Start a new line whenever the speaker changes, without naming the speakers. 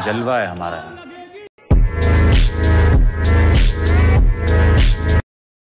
जलवा है हमारा।